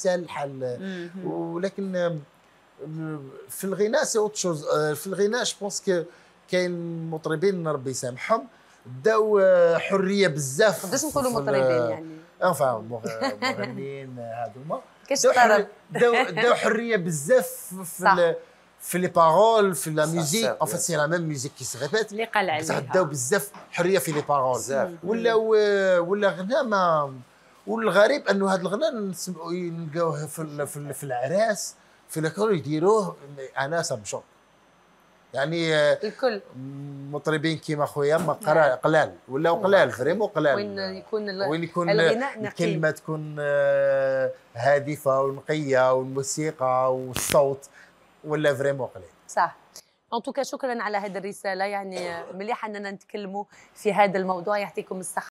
حتى الحال ولكن آه، في الغناء c'est autre chose في الغناء je pense que كاين مطربين ربي يسامحهم. داو آه، حرية بزاف قداش نقولوا مطربين يعني. enfin مغنيين هذوما داو داو داو حرية بزاف في في les paroles في la musique en fait c'est la même musique qui se répète اللي قال بصح عليها داو بزاف حريه في les paroles بزاف ولا ولا غناء ما والغريب أنه هذا الغناء نسمعوا نلقاوه في في, ال- في العراس في الكل يديروه أنا سامشون يعني آه، الكل. مطربين كيما خويا ما قرا قلال ولاو قلال فريمون قلال وين يكون وين يكون. الكلمة تكون آه، هادفة ونقية والموسيقى والصوت ولا فريمون قليل صح. ان توكا شكرا على هذه الرسالة. يعني مليح أننا نتكلموا في هذا الموضوع. يعطيكم الصحة.